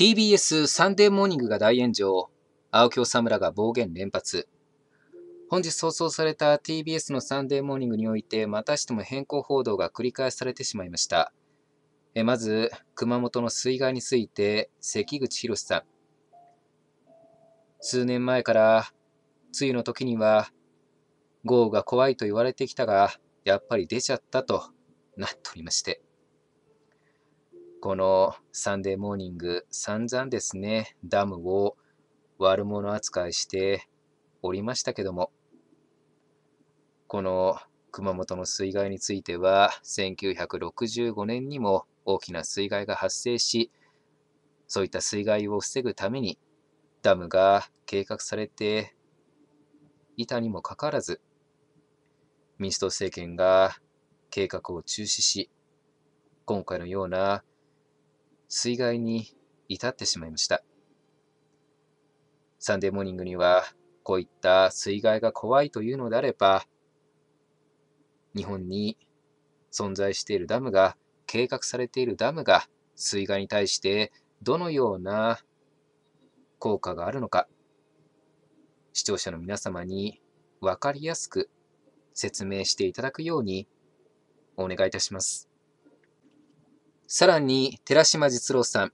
TBS サンデーモーニングが大炎上。青木理らが暴言連発。本日放送された TBS のサンデーモーニングにおいて、またしても偏向報道が繰り返されてしまいました。えまず、熊本の水害について、関口宏さん。数年前から、梅雨の時には、豪雨が怖いと言われてきたが、やっぱり出ちゃったとなっておりまして。このサンデーモーニング、散々ですね、ダムを悪者扱いしておりましたけども、この熊本の水害については、1965年にも大きな水害が発生し、そういった水害を防ぐために、ダムが計画されていたにもかかわらず、民主党政権が計画を中止し、今回のような水害に至ってしまいました。サンデーモーニングには、こういった水害が怖いというのであれば、日本に存在しているダムが、計画されているダムが、水害に対してどのような効果があるのか、視聴者の皆様に分かりやすく説明していただくようにお願いいたします。さらに、寺島実郎さん、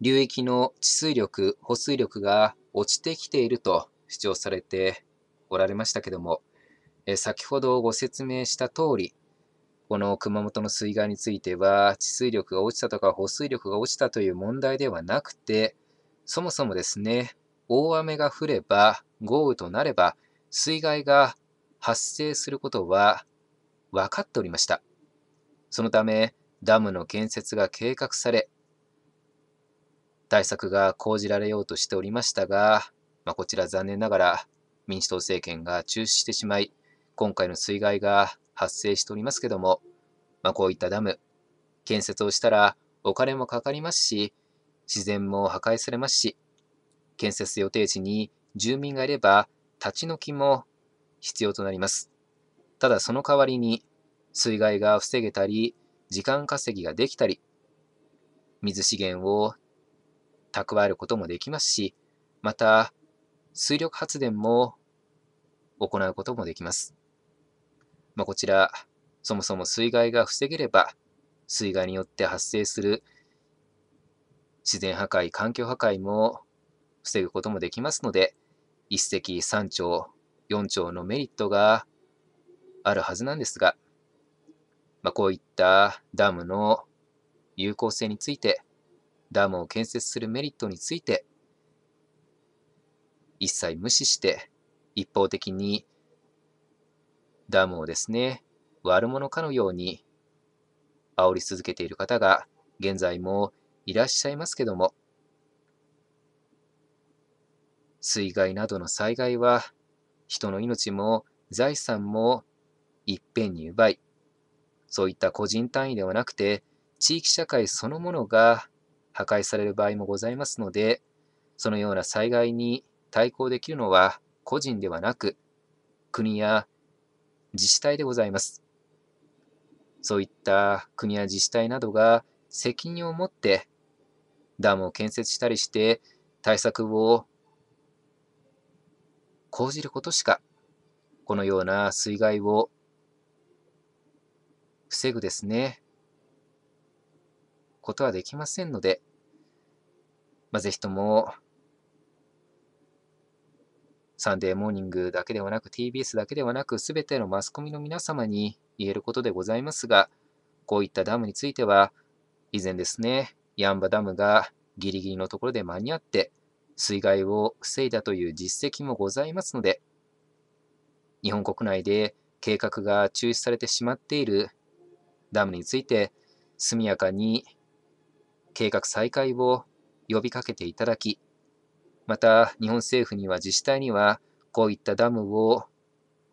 流域の治水力、保水力が落ちてきていると主張されておられましたけども、え先ほどご説明した通り、この熊本の水害については、治水力が落ちたとか保水力が落ちたという問題ではなくて、そもそもですね、大雨が降れば、豪雨となれば、水害が発生することは分かっておりました。そのため、ダムの建設が計画され、対策が講じられようとしておりましたが、まあ、こちら残念ながら民主党政権が中止してしまい、今回の水害が発生しておりますけども、まあ、こういったダム、建設をしたらお金もかかりますし、自然も破壊されますし、建設予定地に住民がいれば立ち退きも必要となります。ただその代わりに水害が防げたり、時間稼ぎができたり、水資源を蓄えることもできますし、また、水力発電も行うこともできます。まあ、こちら、そもそも水害が防げれば、水害によって発生する自然破壊、環境破壊も防ぐこともできますので、一石三鳥、四鳥のメリットがあるはずなんですが、まあ、こういったダムの有効性について、ダムを建設するメリットについて、一切無視して、一方的にダムをですね、悪者かのように煽り続けている方が現在もいらっしゃいますけども、水害などの災害は人の命も財産もいっぺんに奪い、そういった個人単位ではなくて、地域社会そのものが破壊される場合もございますので、そのような災害に対抗できるのは個人ではなく、国や自治体でございます。そういった国や自治体などが責任を持ってダムを建設したりして対策を講じることしか、このような水害を防ぐですね、ことはできませんので、まあ、ぜひとも、サンデーモーニングだけではなく TBS だけではなく、すべてのマスコミの皆様に言えることでございますが、こういったダムについては、以前ですね、ヤンバダムがギリギリのところで間に合って、水害を防いだという実績もございますので、日本国内で計画が中止されてしまっているダムについて速やかに計画再開を呼びかけていただき、また日本政府には自治体にはこういったダムを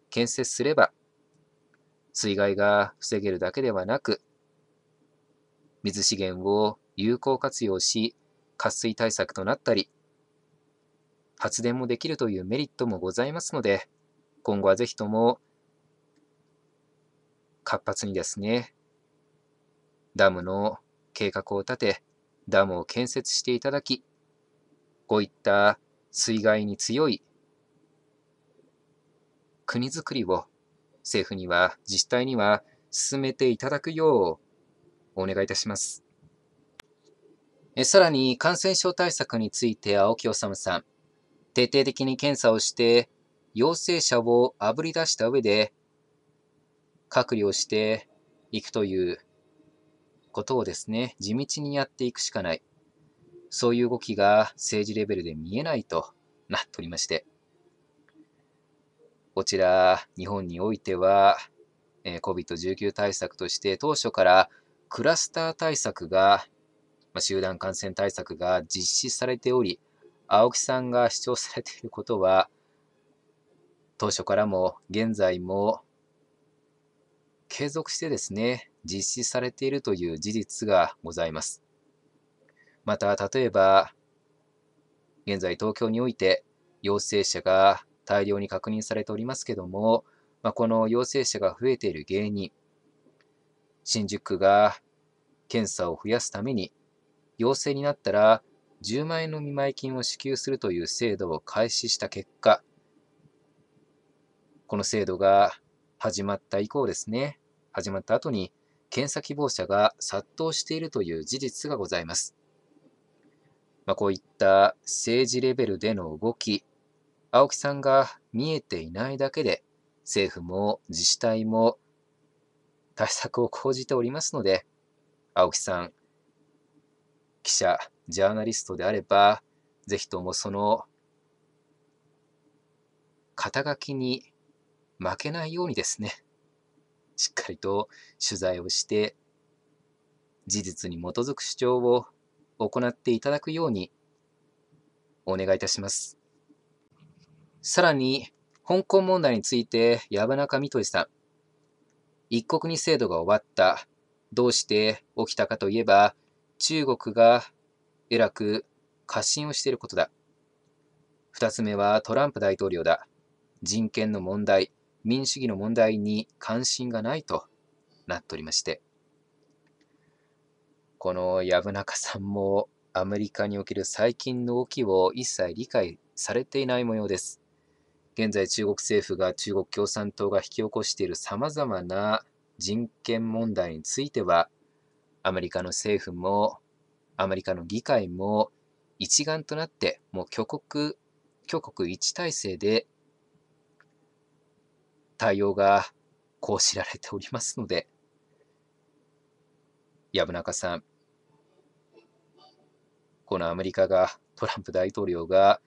建設すれば水害が防げるだけではなく水資源を有効活用し渇水対策となったり発電もできるというメリットもございますので今後はぜひとも活発にですねダムの計画を立て、ダムを建設していただき、こういった水害に強い国づくりを政府には自治体には進めていただくようお願いいたします。えさらに感染症対策について青木治さん、徹底的に検査をして陽性者をあぶり出した上で隔離をしていくということをですね、地道にやっていくしかない。そういう動きが政治レベルで見えないとなっておりまして、こちら、日本においては、えー、COVID-19 対策として当初からクラスター対策が、まあ、集団感染対策が実施されており、青木さんが主張されていることは、当初からも現在も継続してですね、実施されているという事実がございます。また、例えば、現在東京において陽性者が大量に確認されておりますけども、まあ、この陽性者が増えている原因、新宿区が検査を増やすために、陽性になったら10万円の見舞金を支給するという制度を開始した結果、この制度が始まった以降ですね、始まった後に検査希望者が殺到しているという事実がございます。まあ、こういった政治レベルでの動き、青木さんが見えていないだけで、政府も自治体も対策を講じておりますので、青木さん、記者、ジャーナリストであれば、ぜひともその肩書きに負けないようにですね、しっかりと取材をして、事実に基づく主張を行っていただくようにお願いいたします。さらに、香港問題について、藪中美鳥さん。一国二制度が終わった。どうして起きたかといえば、中国がえらく過信をしていることだ。二つ目はトランプ大統領だ。人権の問題、民主主義の問題に関心がないとなっておりまして、この藪中さんもアメリカにおける最近の動きを一切理解されていない模様です。現在中国政府が中国共産党が引き起こしている様々な人権問題については、アメリカの政府も、アメリカの議会も一丸となって、もう挙国、挙国一体制で対応が講じられておりますので、藪中さん、このアメリカが、トランプ大統領が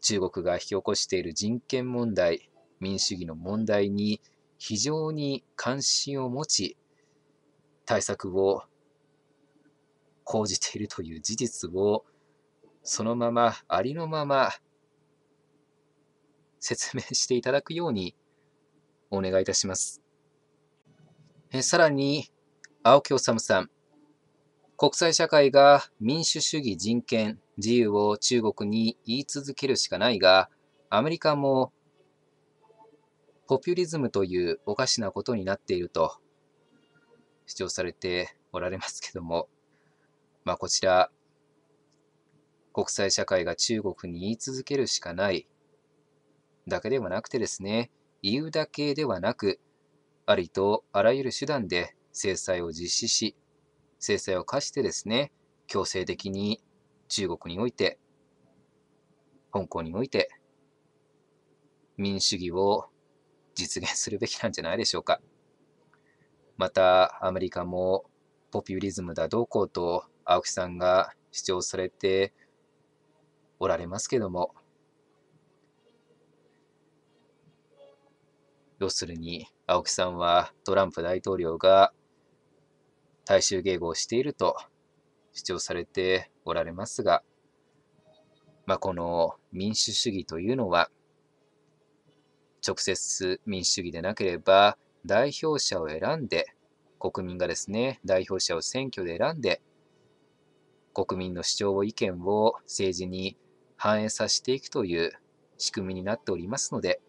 中国が引き起こしている人権問題、民主主義の問題に非常に関心を持ち、対策を講じているという事実をそのまま、ありのまま説明していただくようにお願いいたします。えさらに、青木治さん、国際社会が民主主義人権、自由を中国に言い続けるしかないが、アメリカもポピュリズムというおかしなことになっていると主張されておられますけども、まあこちら、国際社会が中国に言い続けるしかないだけではなくてですね、言うだけではなく、ありとあらゆる手段で制裁を実施し、制裁を課してですね、強制的に中国において、香港において、民主主義を実現するべきなんじゃないでしょうか。また、アメリカもポピュリズムだどうこうと青木さんが主張されておられますけども、要するに青木さんはトランプ大統領が大衆迎合をしていると主張されておられますが、まあ、この民主主義というのは、直接民主主義でなければ、代表者を選んで、国民がですね、代表者を選挙で選んで、国民の主張を意見を政治に反映させていくという仕組みになっておりますので、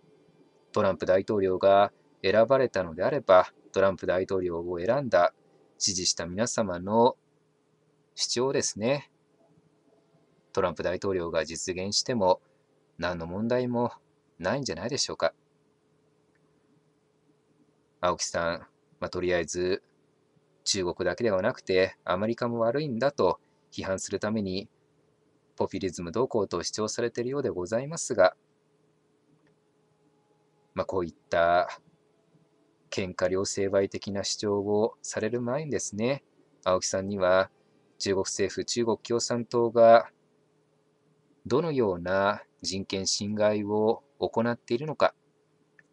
トランプ大統領が選ばれたのであれば、トランプ大統領を選んだ支持した皆様の主張ですね。トランプ大統領が実現しても何の問題もないんじゃないでしょうか。青木さん、まあ、とりあえず中国だけではなくてアメリカも悪いんだと批判するためにポピュリズム動向と主張されているようでございますが、まあ、こういった喧嘩両成敗的な主張をされる前にですね、青木さんには中国政府、中国共産党がどのような人権侵害を行っているのか、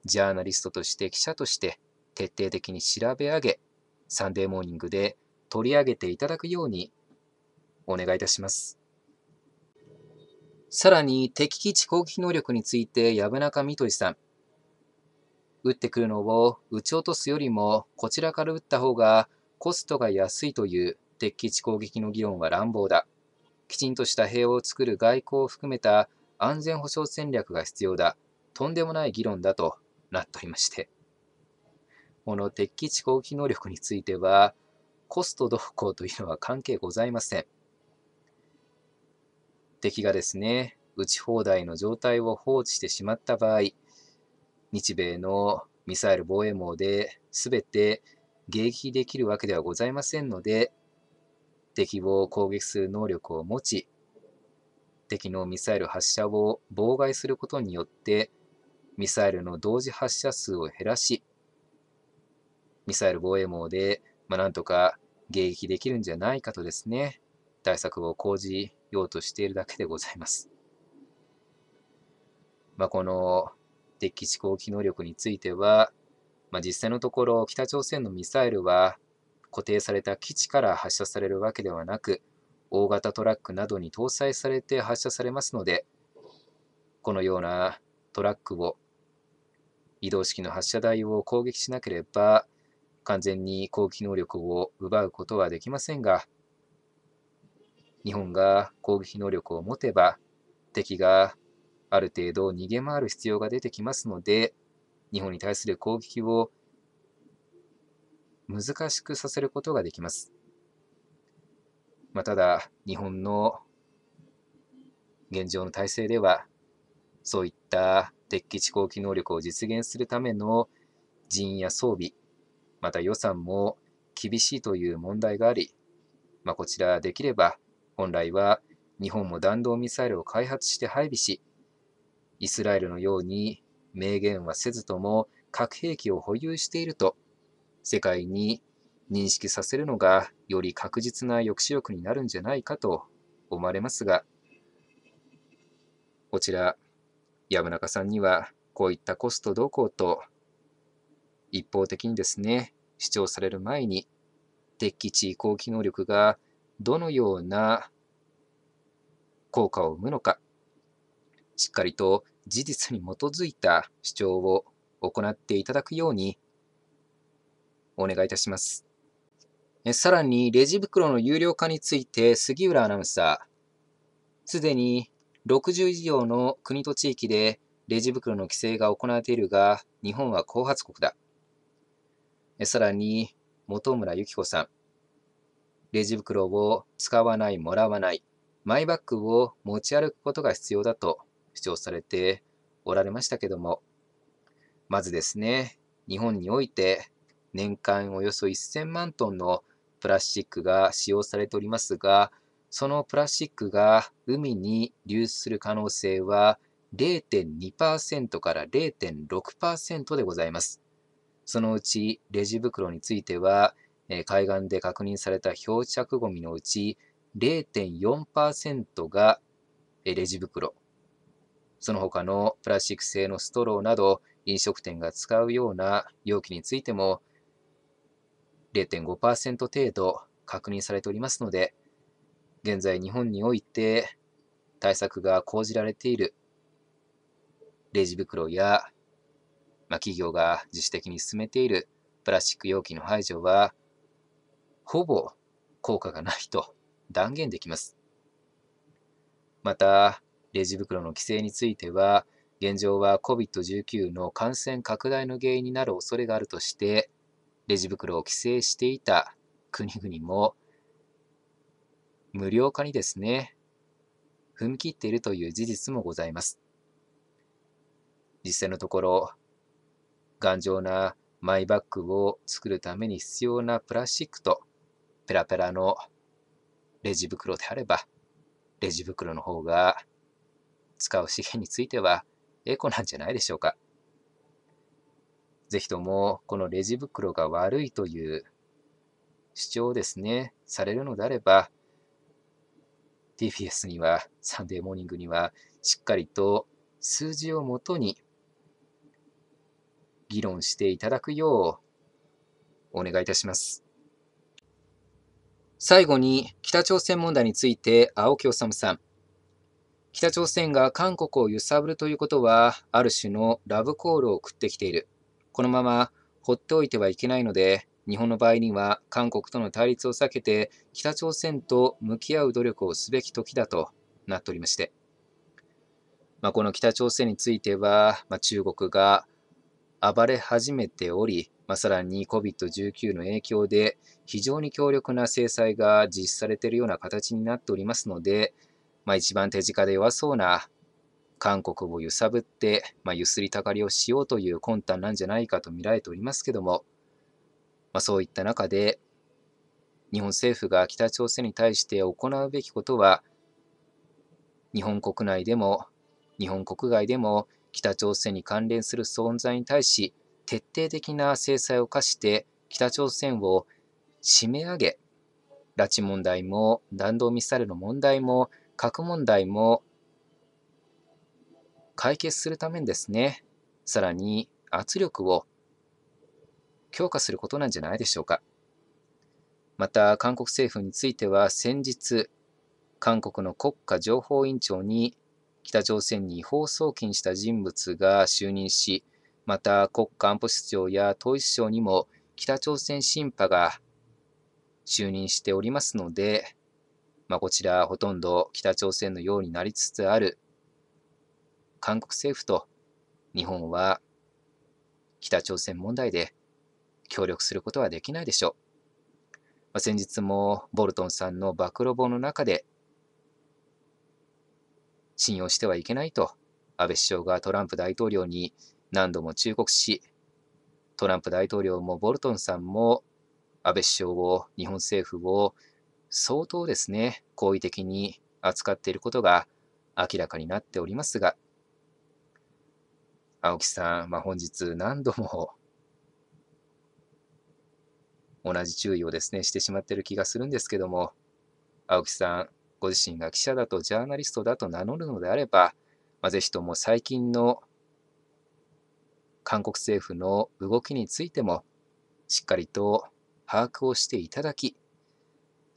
ジャーナリストとして記者として徹底的に調べ上げ、サンデーモーニングで取り上げていただくようにお願いいたします。さらに敵基地攻撃能力について薮中美俊さん。撃ってくるのを撃ち落とすよりもこちらから撃った方がコストが安いという敵基地攻撃の議論は乱暴だ。きちんとした平和を作る外交を含めた安全保障戦略が必要だ。とんでもない議論だとなっておりまして。この敵基地攻撃能力については、コスト動向というのは関係ございません。敵がですね、撃ち放題の状態を放置してしまった場合、日米のミサイル防衛網で全て迎撃できるわけではございませんので、敵を攻撃する能力を持ち、敵のミサイル発射を妨害することによって、ミサイルの同時発射数を減らし、ミサイル防衛網で、まあ、なんとか迎撃できるんじゃないかとですね、対策を講じようとしているだけでございます。まあ、この敵基地攻撃能力については、まあ、実際のところ北朝鮮のミサイルは固定された基地から発射されるわけではなく、大型トラックなどに搭載されて発射されますので、このようなトラックを移動式の発射台を攻撃しなければ、完全に攻撃能力を奪うことはできませんが、日本が攻撃能力を持てば、敵がある程度逃げ回る必要が出てきますので、日本に対する攻撃を難しくさせることができます。まあ、ただ、日本の現状の体制では、そういった敵基地攻撃能力を実現するための人員や装備、また予算も厳しいという問題があり、まあ、こちらできれば本来は日本も弾道ミサイルを開発して配備し、イスラエルのように明言はせずとも核兵器を保有していると世界に認識させるのがより確実な抑止力になるんじゃないかと思われますが、こちら、薮中さんにはこういったコスト動向と一方的にですね、主張される前に、敵基地攻撃能力がどのような効果を生むのか、しっかりと事実に基づいた主張を行っていただくようにお願いいたします。さらに、レジ袋の有料化について杉浦アナウンサー、すでに60以上の国と地域でレジ袋の規制が行われているが、日本は後発国だ。さらに、本村由紀子さん。レジ袋を使わない、もらわない、マイバッグを持ち歩くことが必要だと主張されておられましたけども、まずですね、日本において年間およそ1000万トンのプラスチックが使用されておりますが、そのプラスチックが海に流出する可能性は0.2%から0.6%でございます。そのうちレジ袋については、海岸で確認された漂着ゴミのうち0.4%がレジ袋。その他のプラスチック製のストローなど飲食店が使うような容器についても0.5%程度確認されておりますので、現在日本において対策が講じられているレジ袋やまあ、企業が自主的に進めているプラスチック容器の排除は、ほぼ効果がないと断言できます。また、レジ袋の規制については、現状は COVID-19 の感染拡大の原因になる恐れがあるとして、レジ袋を規制していた国々も無料化にですね、踏み切っているという事実もございます。実際のところ、頑丈なマイバッグを作るために必要なプラスチックとペラペラのレジ袋であれば、レジ袋の方が使う資源についてはエコなんじゃないでしょうか。ぜひともこのレジ袋が悪いという主張をですね、されるのであれば、TBS には、サンデーモーニングには、しっかりと数字をもとに議論していただくようお願いいたします。最後に北朝鮮問題について青木治さん。北朝鮮が韓国を揺さぶるということは、ある種のラブコールを送ってきている。このまま放っておいてはいけないので、日本の場合には韓国との対立を避けて北朝鮮と向き合う努力をすべき時だとなっておりまして、まあ、この北朝鮮については、まあ、中国が暴れ始めており、まあ、さらに COVID-19 の影響で非常に強力な制裁が実施されているような形になっておりますので、まあ、一番手近で弱そうな韓国を揺さぶって、まあ、ゆすりたかりをしようという魂胆なんじゃないかと見られておりますけども、まあ、そういった中で日本政府が北朝鮮に対して行うべきことは日本国内でも日本国外でも北朝鮮に関連する存在に対し、徹底的な制裁を課して北朝鮮を締め上げ、拉致問題も弾道ミサイルの問題も核問題も解決するためにですね、さらに圧力を強化することなんじゃないでしょうか。また、韓国政府については先日、韓国の国家情報院長に北朝鮮に違法送金した人物が就任し、また国家安保室長や統一省にも北朝鮮審判が就任しておりますので、まあ、こちらほとんど北朝鮮のようになりつつある韓国政府と日本は北朝鮮問題で協力することはできないでしょう。まあ、先日もボルトンさんの暴露本の中で信用してはいけないと安倍首相がトランプ大統領に何度も忠告し、トランプ大統領もボルトンさんも安倍首相を、日本政府を相当ですね、好意的に扱っていることが明らかになっておりますが、青木さん、まあ、本日何度も同じ注意をですね、してしまっている気がするんですけども、青木さん、ご自身が記者だとジャーナリストだと名乗るのであれば、まあ、ぜひとも最近の韓国政府の動きについてもしっかりと把握をしていただき、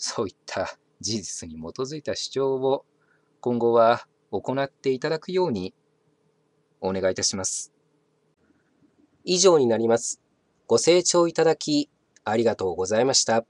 そういった事実に基づいた主張を今後は行っていただくようにお願いいたします。以上になります。ご清聴いただきありがとうございました。